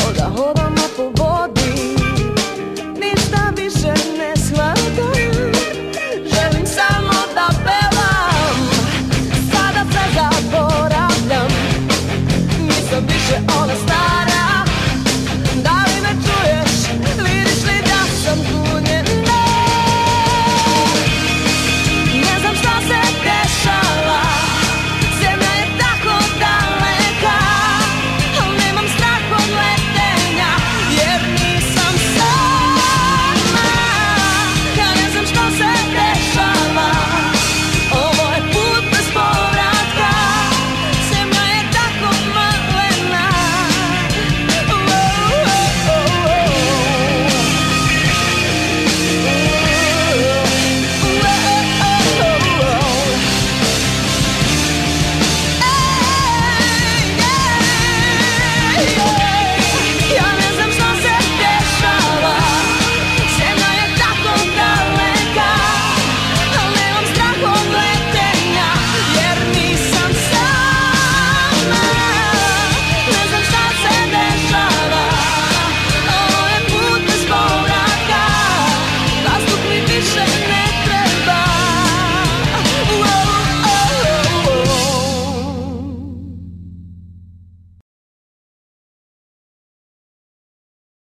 Hold on, hold on up body.